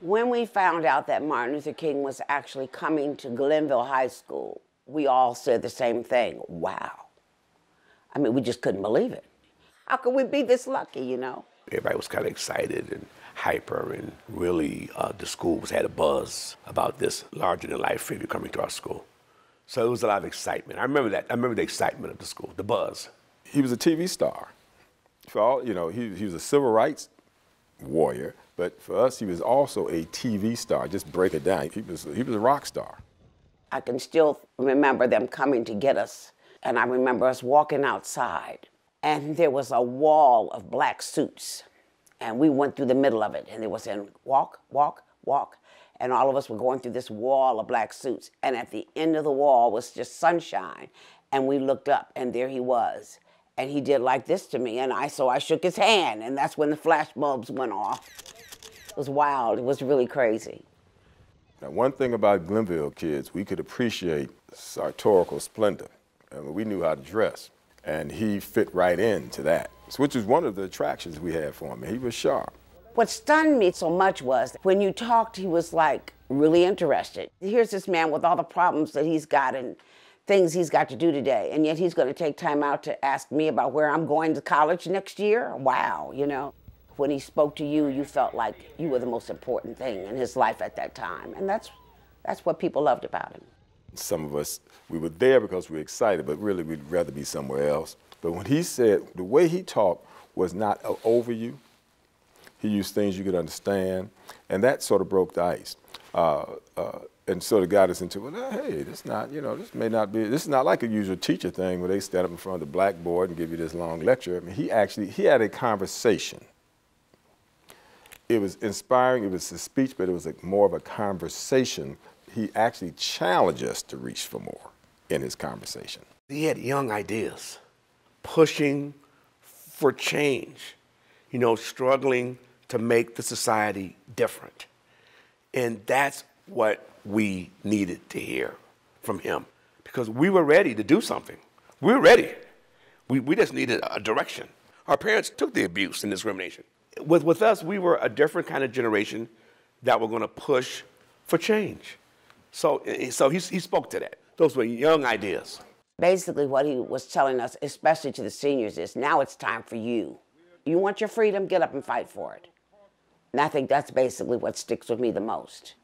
When we found out that Martin Luther King was actually coming to Glenville High School, we all said the same thing wow. I mean, we just couldn't believe it. How could we be this lucky, you know? Everybody was kind of excited and hyper, and really uh, the school was had a buzz about this larger than life figure coming to our school. So it was a lot of excitement. I remember that. I remember the excitement of the school, the buzz. He was a TV star. For all, you know, he, he was a civil rights warrior, but for us, he was also a TV star. Just break it down. He was, he was a rock star. I can still remember them coming to get us. And I remember us walking outside, and there was a wall of black suits. And we went through the middle of it, and it was saying, walk, walk, walk. And all of us were going through this wall of black suits. And at the end of the wall was just sunshine. And we looked up, and there he was. And he did like this to me. And I so I shook his hand, and that's when the flash bulbs went off. It was wild. It was really crazy. Now, one thing about Glenville kids, we could appreciate sartorial splendor. I mean, we knew how to dress, and he fit right into that, which was one of the attractions we had for him. He was sharp. What stunned me so much was when you talked, he was like really interested. Here's this man with all the problems that he's got and things he's got to do today, and yet he's going to take time out to ask me about where I'm going to college next year. Wow, you know when he spoke to you, you felt like you were the most important thing in his life at that time. And that's, that's what people loved about him. Some of us, we were there because we were excited, but really we'd rather be somewhere else. But when he said, the way he talked was not over you. He used things you could understand, and that sort of broke the ice. Uh, uh, and sort of got us into, well, hey, this not, you know, this may not be, this is not like a usual teacher thing where they stand up in front of the blackboard and give you this long lecture. I mean, he actually, he had a conversation it was inspiring. It was a speech, but it was more of a conversation. He actually challenged us to reach for more in his conversation. He had young ideas, pushing for change, you know, struggling to make the society different. And that's what we needed to hear from him because we were ready to do something. We were ready. We, we just needed a direction. Our parents took the abuse and discrimination with, with us, we were a different kind of generation that were going to push for change. So, eh, so he, he spoke to that. Those were young ideas. Basically, what he was telling us, especially to the seniors, is now it's time for you. You want your freedom, get up and fight for it. And I think that's basically what sticks with me the most.